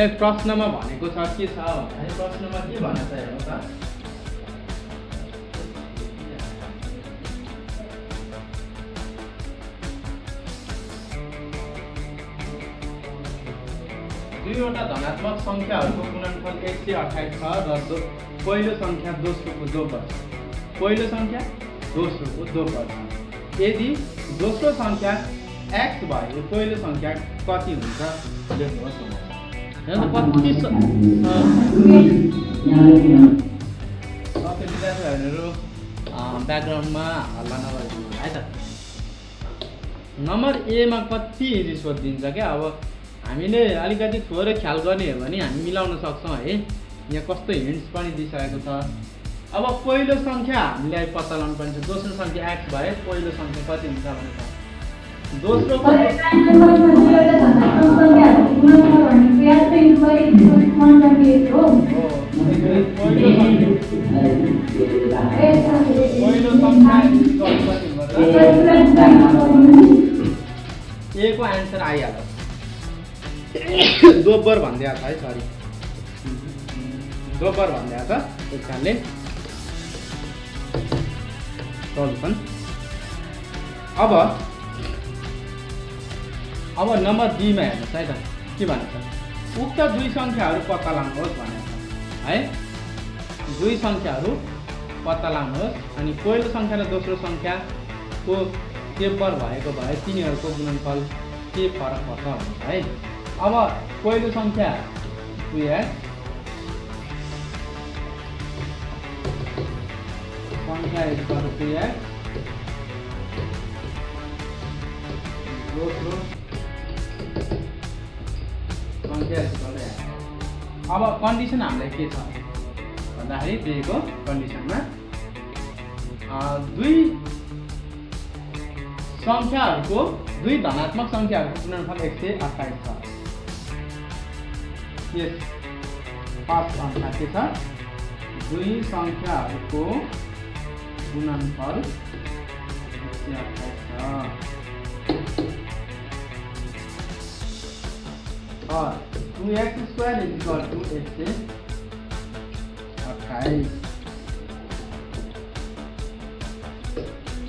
हामीलाई प्रश्नमा भनेको छ के छ भन्दाखेरि? प्रश्नमा के भनेको छ हेर्नु त। दुईवटा धनात्मक सङ्ख्याहरूको गुणनफल एक सय अठाइस छ र दो पहिलो सङ्ख्या दोस्रोको जोपर छ पहिलो सङ्ख्या दोस्रोको जोपर छ यदि दोस्रो सङ्ख्या एक्स भयो पहिलो सङ्ख्या कति हुन्छ? लेख्नुहोस्। हेर्नु त कति स- अँ, सबै विद्यार्थीहरू ब्याकग्राउन्डमा हल्ला नगरिदिनु है त। नम्बर एमा कति रिस दिन्छ क्या? अब हामीले अलिकति थोरै ख्याल गर्ने हो भने हामी मिलाउन सक्छौँ है। यहाँ कस्तो हिन्ट्स पनि दिइसकेको छ। अब पहिलो सङ्ख्या हामीलाई पत्ता लगाउनु पर्ने छ। दोस्रो सङ्ख्या एक्स भए पहिलो सङ्ख्या कति हुन्छ भनेर। दोस्रो हो। पहिलो सङ्ख्या पहिलो सङ्ख्या कति हुन्छ ए को एन्सर आइहाल्छ दोब्बर भनिदिएको छ है सरी दोब्बर भनिदिएको छ त्यस कारणले सल्युसन अब अब नम्बर बीमा हेर्नुहोस् है त के भनेको छ? उक्त दुई सङ्ख्याहरू पत्ता लगाउनुहोस् भनेको छ। है? दुई सङ्ख्याहरू पत्ता लगाउनुहोस् अनि पहिलो सङ्ख्या र दोस्रो सङ्ख्याको टेम्पर भएको भए तिनीहरूको गुणनफल के फरक पर्छ भन्छ है? अब पहिलो सङ्ख्या एक्स सङ्ख्या इक्वल टु दोस्रो टु एक्स अब कन्डिसन हामीलाई के छ? भन्दाखेरि दिएको कन्डिसनमा दुई सङ्ख्याहरूको दुई धनात्मक सङ्ख्याहरूको गुणनफल एक सय अट्ठाइस छ। यस फर्स्ट सङ्ख्या के छ? दुई सङ्ख्याहरूको गुणनफल एक सय अट्ठाइस छ। Two X square is equal to एक सय अट्ठाइस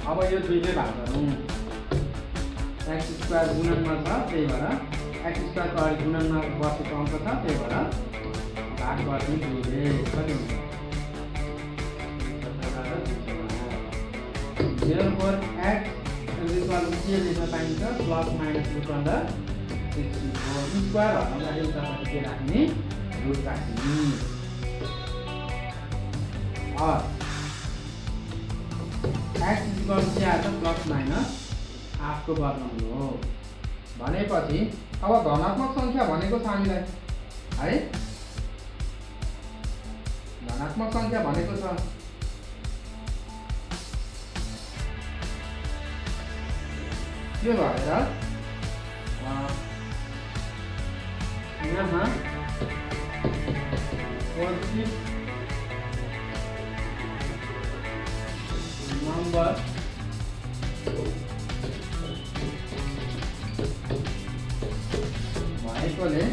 अब यो दुईले भाग गरौँ एक्स स्क्वायर गुणनमा छ त्यही भएर एक्स स्क्वायरको अगाडि गुणनमा बसेको अङ्क छ त्यही भएर भाग गर्ने दुईले कति हुन्छ जिरो फोर एक्स इक्वल के लेख्न पाइन्छ plus minus root under square हटाउँदाखेरि उतापट्टि के राख्ने रुट राख्ने एक्स इक्वल के आएको प्लस माइनस आठको वर्गमूल हो भनेपछि अब धनात्मक सङ्ख्या भनेको छ हामीलाई है धनात्मक सङ्ख्या भनेको छ त्यो भएर यहाँ पोजिटिभ नम्बर भएकोले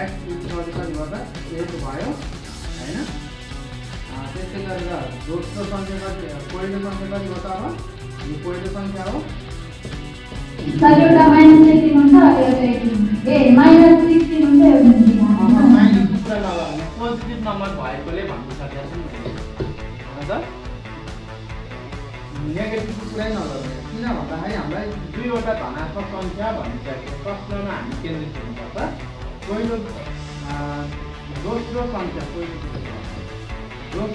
एक्स इक्वल कति गर्दा एट भयो होइन अँ, त्यसै गरेर दोस्रो सङ्ख्या कति पहिलो सङ्ख्या कति हो त अब यो पहिलो सङ्ख्या हो। सर एउटा माइनस एटिन हुन्छ ए माइनस सिक्सटिन हुन्छ एउटा अब 19 माइनस कुरा लगाउने पोजिटिभ नम्बर नेगेटिभ कुरै नगर्ने किन भन्दाखेरि हामीलाई दुईवटा धनात्मक सङ्ख्या भनिसकेको प्रश्नमा हामी केन्द्रित हुनुपर्छ पहिलो दोस्रो सङ्ख्या पहिलो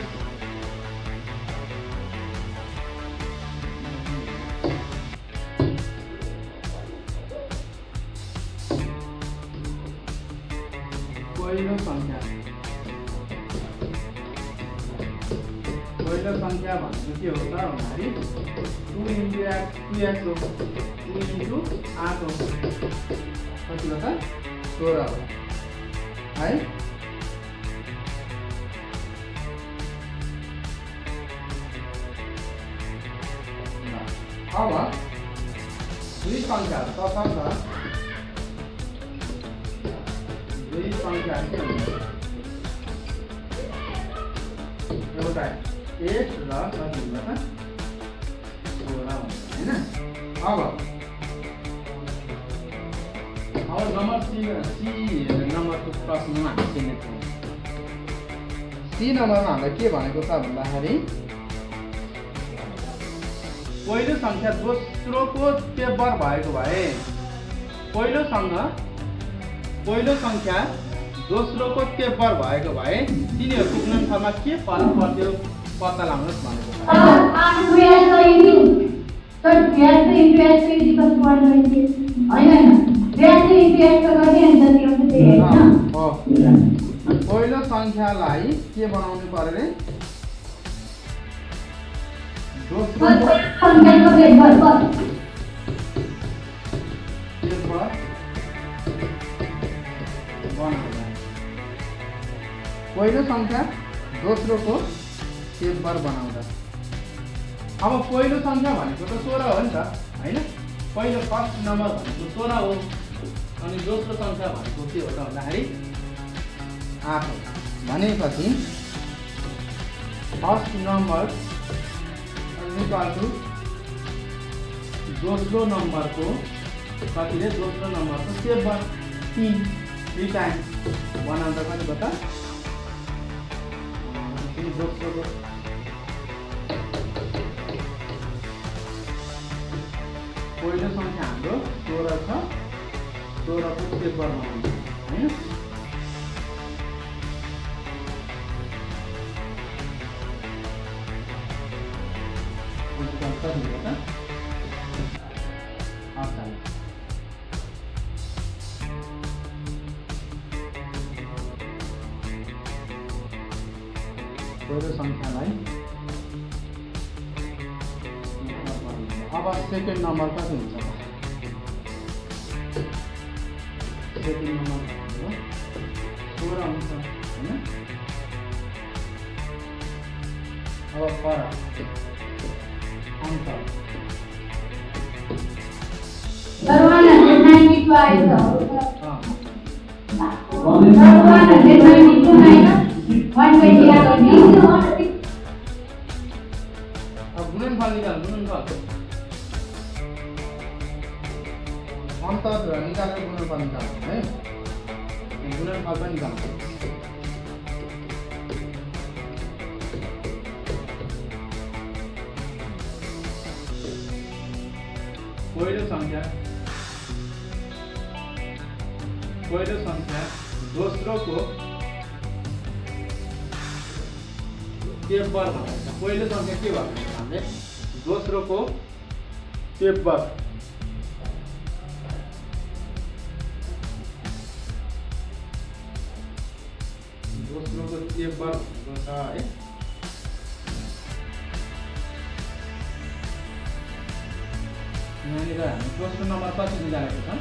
के हो त भन्दाखेरि two into x two x two into आठ हो कति हो त सोह्र हो है अब दुई सङ्ख्याहरू तसर्थ दुई सङ्ख्या के हुन्छ एउटा एक र कति हुन्छ त सोह्र हुन्छ होइन अब अब नम्बर सी सी नम्बरको प्रश्नमा हामी चिन्ने सी नम्बरमा हामीलाई के भनेको छ भन्दाखेरि पहिलो सङ्ख्या दोस्रोको तेब्बर भएको भए पहिलोसँग पहिलो सङ्ख्या दोस्रोको तेब्बर भएको भए तिनीहरूको गुणनफलमा के फरक पर्थ्यो पत्ता लगाउनुहोस् भनेको पहिलो सङ्ख्यालाई के बनाउनु पर्यो अरे दोस्रो पहिलो सङ्ख्या दोस्रोको तेब्बर बनाउँदा। अब पहिलो सङ्ख्या भनेको त सोह्र हो नि त होइन? पहिलो फर्स्ट नम्बर भनेको सोह्र हो अनि दोस्रो सङ्ख्या भनेको के हो त भन्दाखेरि आठ हो। भनेपछि फर्स्ट नम्बर टु दोस्रो नम्बरको कति रे दोस्रो नम्बरको तेब्बर तिन थ्री टाइम बनाउँदा कति त दोस्रोको पहिलो सङ्ख्या हाम्रो सोह्र छ सोह्रको तेब्बर बनाउँदा होइन कति भयो त अब सेकेन्ड नम्बर कति हुन्छ त सेकेन्ड नम्बर भनेको सोह्र हुन्छ होइन अब फरक अन्तर तर वान हन्ड्रेड ट्वेन्टी आएको अब गुणनफल निकाल गुणनफल अन्तर निकालेर गुणनफल निकाल्नु है गुणनफल पनि निकाल्नु पहिलो सङ्ख्या पहिलो सङ्ख्या दोस्रोको तेब्बर भनेको पहिलो सङ्ख्या के भएको छ हामीले दोस्रोको भनेको छ है यहाँनिर हामी दोस्रो नम्बर कति निकालेको छ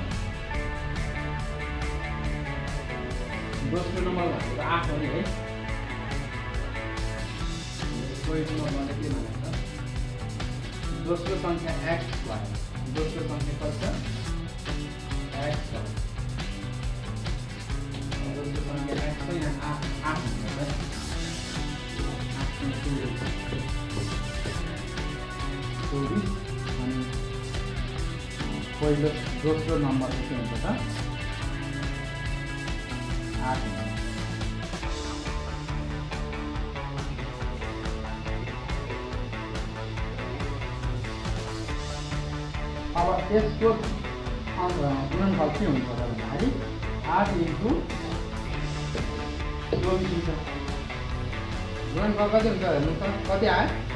दोस्रो नम्बर भनेको आठ हो पहिलो के भनेको छ दोस्रो सङ्ख्या एक्स भयो दोस्रो सङ्ख्या कति छ एक्स पहिलो दोस्रो नम्बर के हुन्छ त? आठ अब यसको गुणनफल के हुन्छ त भन्दाखेरि आठ इन्टु चौबिस हुन्छ। गुणनफल कति हुन्छ हेर्नु त? कति आयो?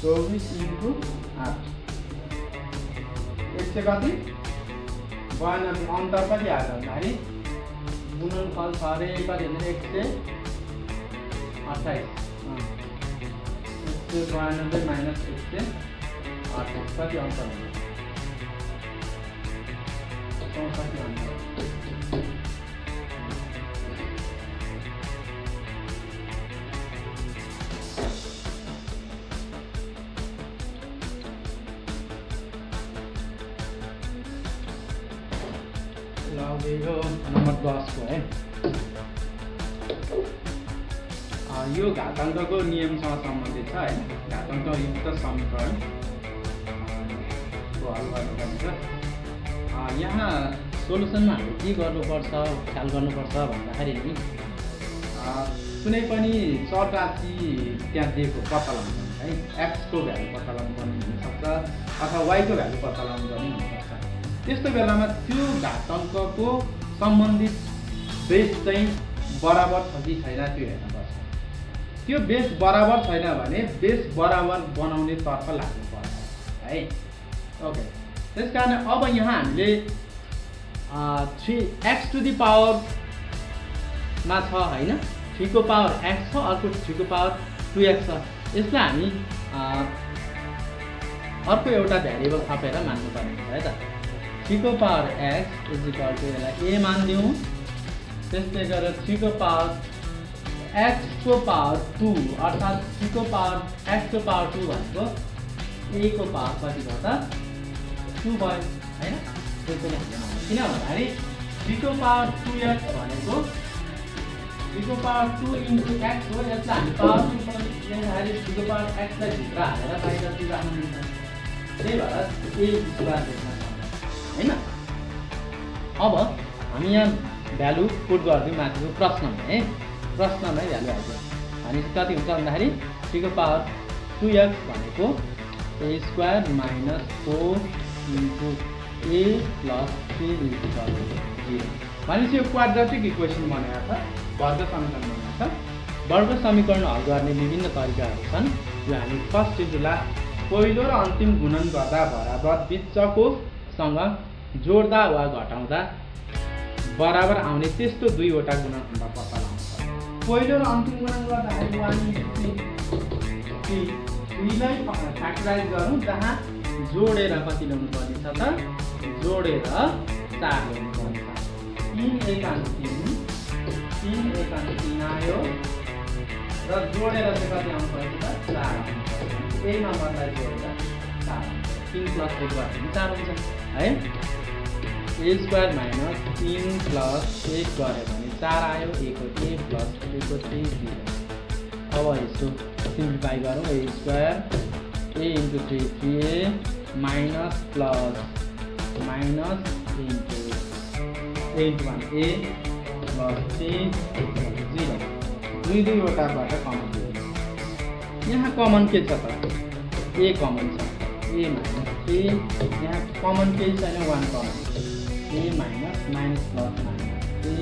चौबिस इंटू आठ। चाहिँ कति बयानब्बे अन्तर कति आयो भन्दाखेरि गुणनफल छ अरे कति एक सय अठाइस अँ। एक सय माइनस एक सय अठाइस कति अन्तर चौसठी अन्तर यो नम्बर दसको है यो घाताङ्कको नियमसँग सम्बन्धित छ है घाताङ्क युक्त समीकरण हल गर्नुपर्ने छ अँ, यहाँ सोलुसनमा हामीले के गर्नुपर्छ ख्याल गर्नुपर्छ भन्दाखेरि नि कुनै पनि चरराशि त्यहाँ दिएको पत्ता लगाउनु है एक्सको भ्यालु पत्ता लगाउनु पर्ने हुनसक्छ अथवा वाइको भ्यालु पत्ता लगाउनु पर्ने हुनसक्छ त्यस्तो बेलामा त्यो घाताङ्कको सम्बन्धित बेस चाहिँ बराबर छ कि छैन त्यो हेर्नुपर्छ त्यो बेस बराबर छैन भने बेस बराबर बनाउने तर्फ लाग्नुपर्छ है? ओके त्यस कारण अब यहाँ हामीले थ्री एक्स टु दि पावरमा छ होइन? थ्रीको पावर एक्स छ अर्को थ्रीको पावर टु एक्स छ। यसलाई हामी अर्को एउटा भ्यारिएबल थपेर मान्नुपर्ने हुन्छ है त? थ्रीको power x is equal to यसलाई ए मानिदिउँ त्यस्तै गरेर थ्रीको पावर एक्सको पावर टू अर्थात् थ्रीको पावर एक्सको पावर टू भनेको ए को पावर कति भयो त टू भयो होइन त्यो पनि हामीले किन भन्दाखेरि थ्रीको पावर टू एक्स भनेको थ्रीको पावर टू इन्टु एक्स हो यसलाई हामी पावर टू भन्दाखेरि थ्रीको पावर एक्सलाई भित्र हालेर बाहिरतिर राख्नु मिल्छ त्यही भएर ए होइन? अब हामी यहाँ भ्यालु पुट गरिदिउँ माथिको प्रश्नमा है? प्रश्नमै भ्यालु हाल्छौँ भनेपछि कति हुन्छ भन्दाखेरि थ्रीको पावर टु एक्स भनेको a square minus four into a plus three into zero भनेपछि यो क्वाड्रेटिक इक्वेसन बनेको छ वर्ग समीकरण बनेको छ। वर्ग समीकरण हल गर्ने विभिन्न तरिकाहरू छन् यो हामी फर्स्ट इन्टु लास्ट पहिलो र अन्तिम गुणन गर्दा बराबर बिचको सँग जोड्दा वा घटाउँदा बराबर आउने त्यस्तो दुईवटा गुणनखण्ड पत्ता लगाउनु पर्छ पहिलो र अन्तिम फ्याक्टराइज गरौँ जहाँ जोडेर कति ल्याउनु पर्ने छ त? जोडेर चार ल्याउनु पर्ने छ। तिन एकान्त तिन तिन एकान्त तिन आयो र जोडेर चाहिँ कति आउनु पर्छ त चार आउनु पर्छ यही नम्बरलाई जोडेर चार। तिन प्लस एक गर्यो भने चार हुन्छ है ए स्क्वायर माइनस तिन प्लस एक गऱ्यो भने चार आयो एको ए प्लस एको थ्री जिरो अब यसो सिम्प्लिफाई गरौँ a square a into three three a minus plus minus into a into one a plus zero दुई दुईवटाबाट कमन यहाँ कमन के छ त ए कमन छ ए माइनस ए यहाँ कमन केही छैन one common a minus minus plus minus a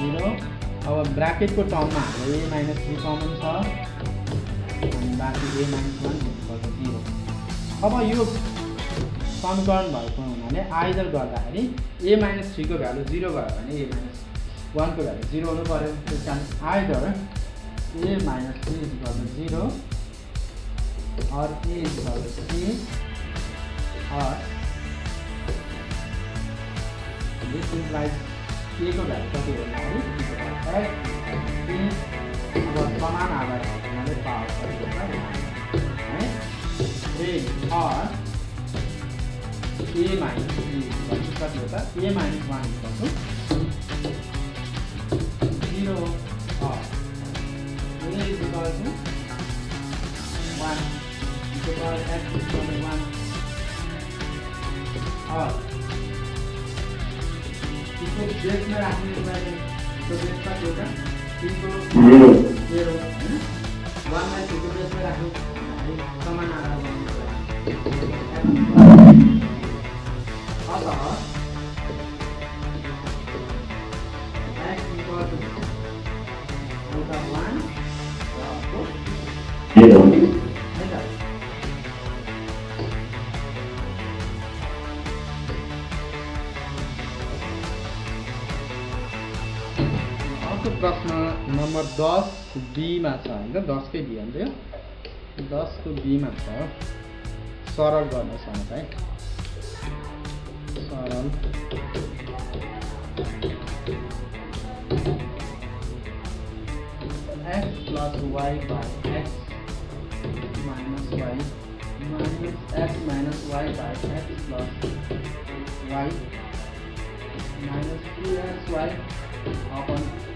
zero अब ब्राकेटको टर्ममा हाम्रो ए माइनस थ्री कमन छ अनि बाँकी a minus one equal zero अब यो समीकरण भएको हुनाले आइदर गर्दाखेरि ए माइनस थ्रीको भ्यालु जिरो भयो भने ए माइनस वानको भ्यालु जिरो हुनु पऱ्यो त्यस कारण either a minus three is to zero or a is equal to c or this implies a को भ्यालु कति हो भन्दाखेरि e को भ्यालु x अब समान आधार हुनाले पावर कति हुन्छ है a or a minus three कति हो त a minus one equal to Мир अर्को प्रश्न नम्बर दस बीमा छ होइन? दसकै बी अन्त यो दसको बीमा छ। सरल गर्नुहोस् भनेर है सरल। X plus y by x minus y minus x minus y by x plus y minus 2xy upon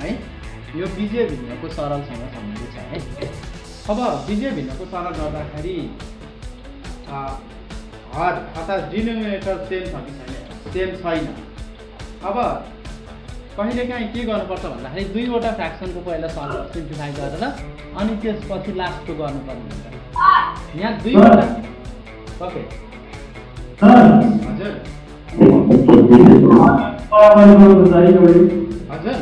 है यो बिजे भिन्नको सरलसँग सम्बन्धित छ है? अब बिजे भिन्नको सरल गर्दाखेरि हर अर्थात् डिनोमिनेटर सेम छ कि छैन? सेम छैन। अब कहिलेकाहीँ के गर्नुपर्छ भन्दाखेरि दुईवटा फ्रेक्सनको पहिला सल्भ सिम्प्लिफाई गरेर अनि त्यसपछि लास्टको गर्नुपर्ने हुन्छ। यहाँ दुईवटा। ओके हजुर। हजुर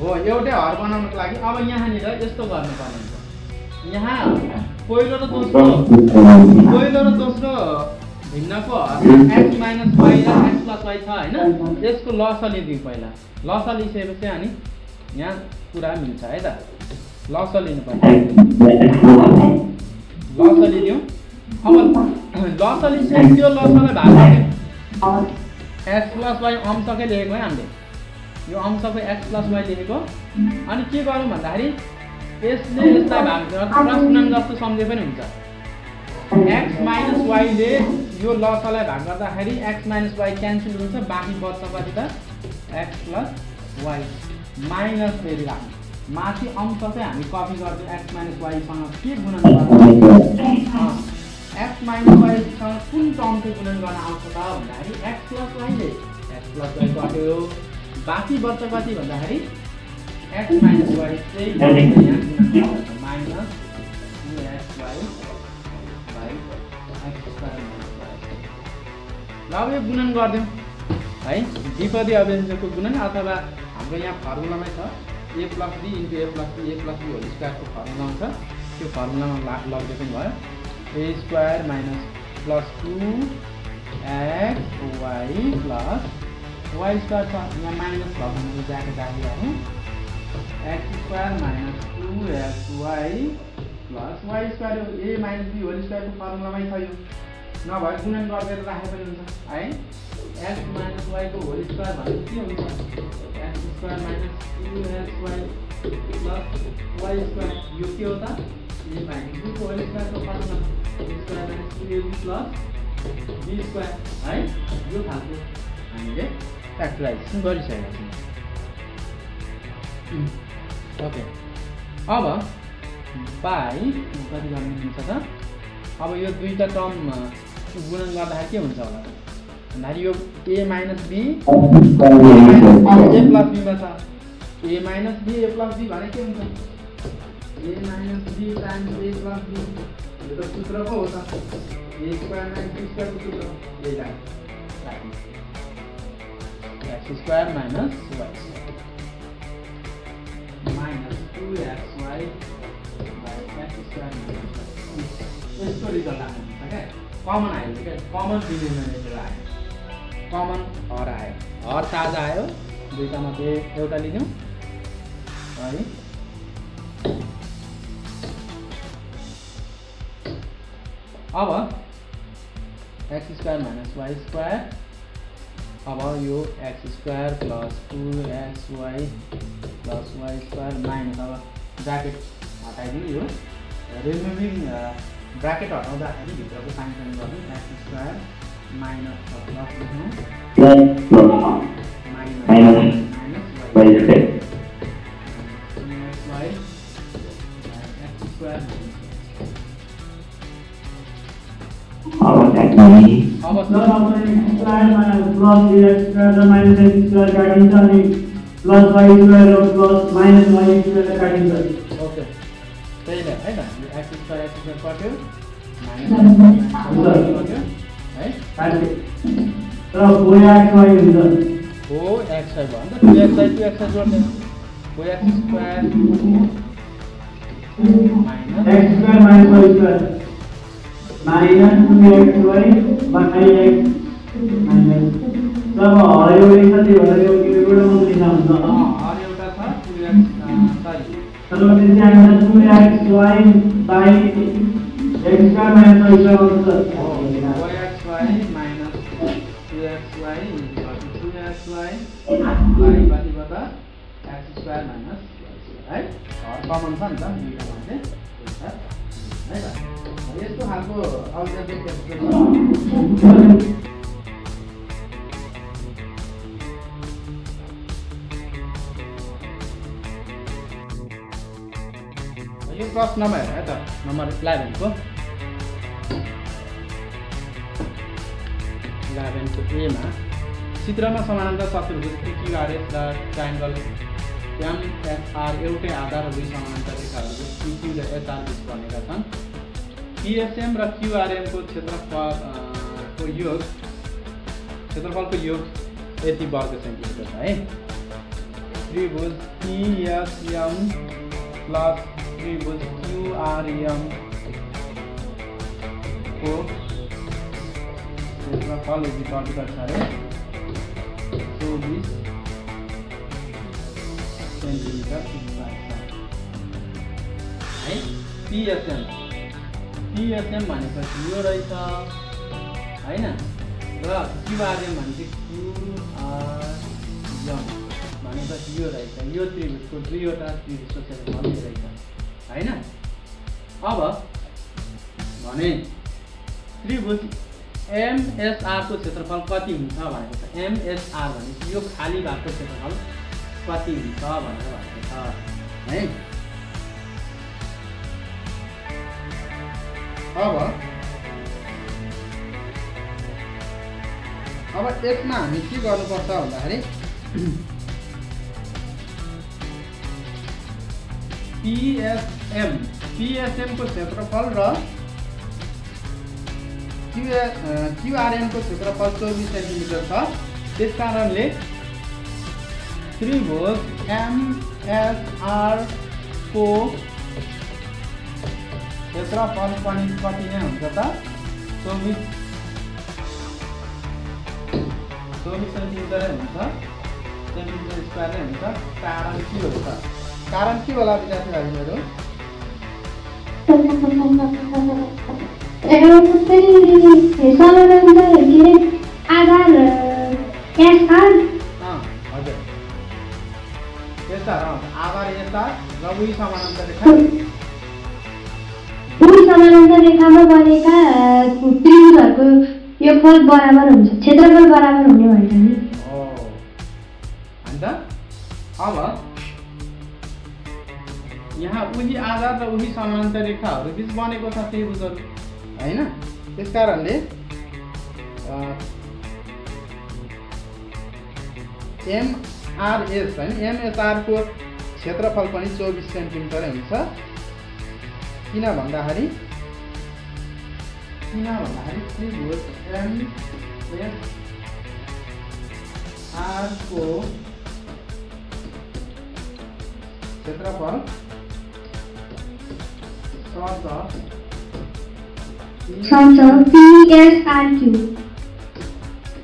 हो एउटै हर बनाउनको लागि। अब यहाँनिर यस्तो गर्नुपर्ने हुन्छ। यहाँ पहिलो र दोस्रो पहिलो र दोस्रो भिन्नको एक्स माइनस र एक्स प्लस छ होइन? यसको लस लिदिउँ पहिला। लस लिइसकेपछि अनि यहाँ कुरा मिल्छ है त? लस लिनु पर्छ लस लिदिउँ अब लस लिइसकेपछि त्यो लसलाई भाग एक्स प्लस वाइ अंशकै लेखेको है हामीले। यो अंशको एक्स प्लस वाइ लेखेको। अनि के गरौँ भन्दाखेरि यसले यसलाई भाग गुणन जस्तो सम्झे पनि हुन्छ। एक्स माइनस वाइले यो लसलाई भाग गर्दाखेरि एक्स माइनस वाइ क्यान्सल हुन्छ बाँकी बच्छ कति त एक्स प्लस वाइ माइनस फेरि राख्नु। माथि अंश चाहिँ हामी कपी गर्छौँ एक्स माइनस वाइसँग के गुणन गर्छ? एक्स माइनस वाइसँग कुन टर्म चाहिँ गुणन गर्न आउँछ त भन्दाखेरि एक्स प्लस वाइले एक्स प्लस वाइ कट्यो बाँकी बच्छ कति भन्दाखेरि एक्स माइनस वाइ चाहिँ यहाँ गुणन गर्छ minus two x y by x square minus y ल अब यो गुणन गरिदिउँ है द्विपदी अव्यञ्जकको गुणन अथवा हाम्रो यहाँ फर्मुलामै छ a plus b into a plus b a plus b whole स्क्वायरको formula छ त्यो फर्मुलामा ला लग्दै पनि भयो a square minus plus two x y plus y square छ यहाँ माइनस भएको हुनाले जाके जागिरहनु x square minus two x y plus y square a minus b whole स्क्वायरको फर्मुलामै छ यो नभए गुणन गरिदिएर राखे पनि हुन्छ है एक्स माइनस वाइको होल स्क्वायर भनेको के हुन्छ x square minus two x y plus y square यो के हो त ए माइनस बीको होल स्क्वायरको फर्मुला यो ओके अब बाई कति गर्नु मिल्छ त। अब यो दुईवटा टर्म गुणन गर्दाखेरि के हुन्छ होला भन्दाखेरि यो a minus b a plus बीमा छ a minus b a plus b भने के हुन्छ? A minus b times a plus b यो सूत्र पो हो त ए स्क्वायर माइनस स्क्वायरको सूत्र x square minus y minus two x result आउनुहुन्छ क्या कमन आयो क्या कमन डिनोमिनेटर आयो कमन हर हर ताजा आयो एउटा लिदिउँ है अब x square minus y square अब यो x square plus two x y plus y square minus अब ब्राकेट हटाइदिउँ यो रिमुभिङ ब्राकेट हटाउँदाखेरि भित्रको साइन साइन गर्नु एक्स स्क्वायर माइनस छ प्लस लेख्नु minus minus y minus y x square okay त्यही नै है त स्क्वायर एक्स वाइ भयो नि त two x y two x y जोड्दैन हो x square minus minus x y by x minus हरायो रहेछ त्यो भएर यो एउटा मात्रै हुन्छ हर एउटा छ टु एक्स सरी तर त्यसपछि हामीलाई two x y by x square minus y square आउँछ four x y minus x square है हर कमन छ नि त यस्तो खालको यो प्रश्नमा हेर है त नम्बर इलेभेनको। इलेभेनको एमा चित्रमा समानान्तर चतुर्भुज पिक्युआरएस र ट्राइङ्गल पिएसएम र क्युआरएमको क्षेत्रफल को योग क्षेत्रफलको योग यति वर्ग सेन्टिमिटर छ है त्रिभुज पिएसएम प्लस त्रिभुज क्युआरएम को क्षेत्रफल यदि कति गर्छ अरे चौबिस सेन्टिमिटर है पिएसएम पिएसएम भनेपछि यो रहेछ होइन? र क्युआरएम भनेपछि क्युआरएम भनेपछि यो रहेछ। यो त्रिभुजको दुईवटा त्रिभुजको क्षेत्रफल रहेछ। होइन? अब भने त्रिभुज एमएसआरको क्षेत्रफल कति हुन्छ भनेको छ? एमएसआर भनेपछि यो खाली भागको क्षेत्रफल कति हुन्छ भनेर भनेको छ है अब अब यसमा हामी के गर्नुपर्छ भन्दाखेरि पिएसएम पिएसएमको क्षेत्रफल र क्युए क्युआरएमको क्षेत्रफल चौबिस सेन्टिमिटर छ त्यस कारणले त्रिभुज एमएसआरको क्षेत्रफल पनि कति नै हुन्छ त? चौबिस। चौबिस सेन्टिमिटरै हुन्छ। सेन्टिमिटर स्क्वायर हुन्छ। कारण के हो त? कारण के होला विद्यार्थी भाइहरू आधार रेखा दुई समानान्तर रेखामा बनेका त्रिभुजहरूको योगफल बराबर हुन्छ क्षेत्रफल बराबर हुने नि हो अन्त अब यहाँ उही आधार र उही समानान्तर रेखाहरू बिच बनेको छ त्रिभुजहरू होइन त्यस कारणले एमआरएस होइन एमएसआरको क्षेत्रफल पनि चौबिस सेन्टिमिटरै हुन्छ। किन भन्दाखेरि किन भन्दाखेरि त्रिभुज एमएसआरको क्षेत्रफल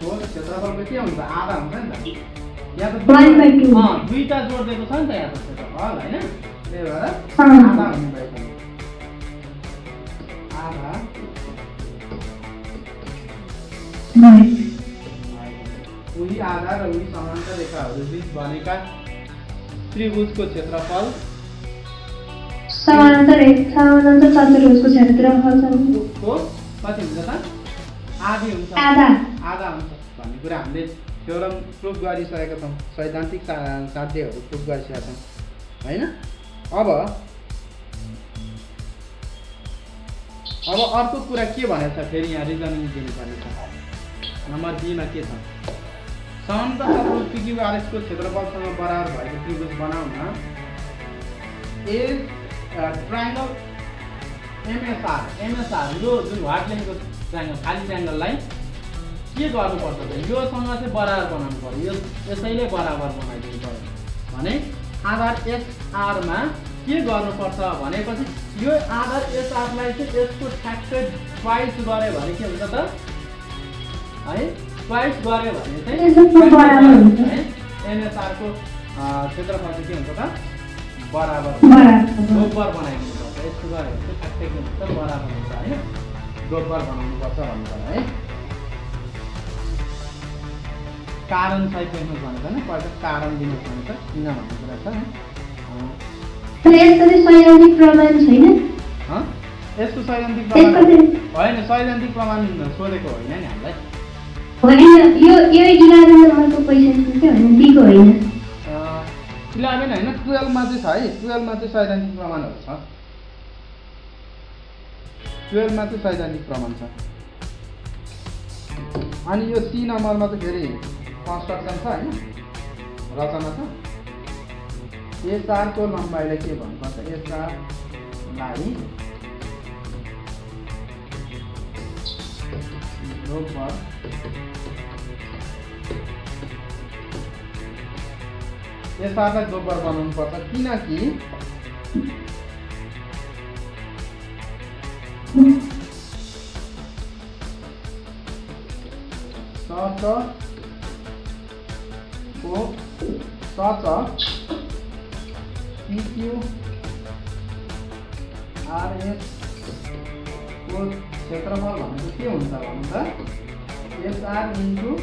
हो क्षेत्रफलको के हुन्छ? आधा हुन्छ नि त। दुईटा जोडिदिएको छ नि त यहाँ त क्षेत्रफल होइन? त्यही भएर। आधा हुने भएछ आधा। उही आधा र उही समान्तर रेखाहरू बिच बनेका त्रिभुजको क्षेत्रफल। समानान्तर समानान्तर चतुर्भुजको क्षेत्रफल सँग को? कति हुन्छ त? आधी हुन्छ। आधा। आधा हुन्छ भन्ने कुरा हामीले थ्योरम प्रुफ गरिसकेका छौँ सैद्धान्तिक सा साध्यहरू प्रुफ गरिसकेका छौँ होइन? अब अब अर्को कुरा के भनेको छ फेरि यहाँ रिजनिङ दिनुपर्ने छ नम्बर बीमा के छ? चतुर्भुज पिक्युआरएसको क्षेत्रफलसँग बराबर भएको त्रिभुज बनाउन ए ट्राइङ्गल एमएसआर एमएसआर यो जुन व्हाइट लाइनको ट्राइङ्गल खाली ट्राइङ्गललाई के गर्नुपर्छ त? योसँग चाहिँ बराबर बनाउनु पऱ्यो यो यसैले बराबर बनाइदिनु पऱ्यो भने आधार एसआरमा के गर्नुपर्छ भनेपछि यो आधार एसआरलाई चाहिँ यसको ठ्याक्कै ट्वाइस गऱ्यो भने के हुन्छ त? है ट्वाइस गऱ्यो भने यसको। चाहिँ एनएसआरको क्षेत्रफल चाहिँ के हुन्छ त? बराबर। गोबर बनाइदिनु पर्छ। यस्तो गऱ्यो भने चाहिँ ठ्याक्कै के हुन्छ? बराबर हुन्छ होइन गोबर बनाउनुपर्छ भन्नु है। कारण सहित लेख्नुहोस् भनेको होइन पहिला कारण दिनुहोस् भनेको किन भन्ने कुरा छ यसको सैद्धान्तिक प्रमाण होइन सैद्धान्तिक प्रमाण सोधेको होइन नि हामीलाई। इलेभेन होइन टुवेल्भमा चाहिँ छ है टुवेल्भमा चाहिँ सैद्धान्तिक प्रमाणहरू छ। टुवेल्भमा चाहिँ सैद्धान्तिक प्रमाण छ। अनि यो सी नम्बरमा चाहिँ फेरि कन्स्ट्रक्सन छ होइन? रचना छ? एसआरको लम्बाइलाई के भन्नुपर्छ? एसआरलाई गोबर बनाउनु पर्छ किनकि सचको सच पिक्यु आरएस को क्षेत्रफल भनेको के हुन्छ भन्दा एसआर इन्टु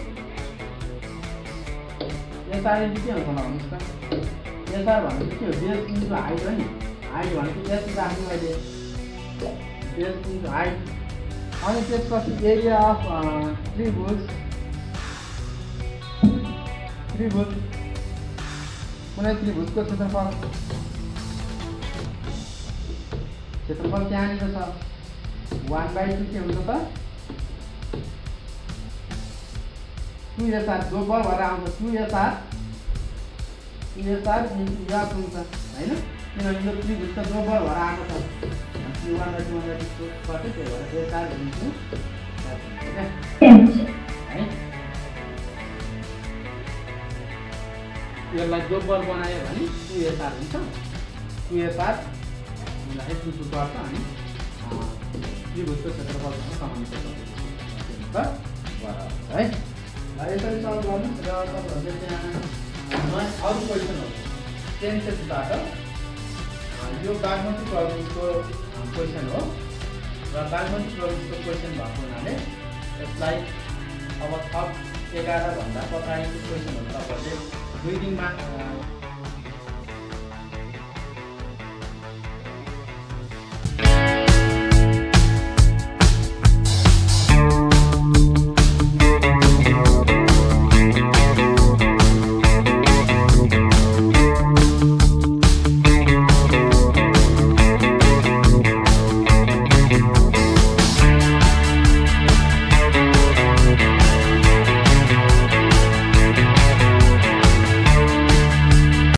एसआर इन्टु के हुन्छ भन्नुहोस् त एसआर भनेको के हो बेस इन्टु हाइट हो नि हाइट भनेको एस राख्नु अहिले बेस इन्टु हाइट अनि त्यसपछि एरिया अफ त्रिभुज त्रिभुज कुनै त्रिभुजको क्षेत्रफल। क्षेत्रफल त्यहाँनिर छ? वान बाई टू के हुन्छ त? टु एसआर जो बल भएर आउँछ। Two SR two SR into यस हुन्छ। होइन? किनभने यो त्रिभुज त जो बल भएर आएको छ। One by two one by two त्यही भएर एसआर इन्टु यसलाई दोब्बर बनायो भने टुएसआर हुन्छ। टुएसआर यस्तो गर्छ अनि त्रिभुजको क्षेत्रफलसँग बराबर है। यसरी सल्भ गर्नुहोस् र तपाईँहरूले त्यहाँ अरू क्वेसनहरू टेन्सेसबाट यो बागमती प्रविधिको क्वेसन हो। र बागमती प्रविधिको क्वेसन भएको हुनाले यसलाई अब थप एघारभन्दा पछाडिको क्वेसनहरू तपाईँहरूले 不一定吧。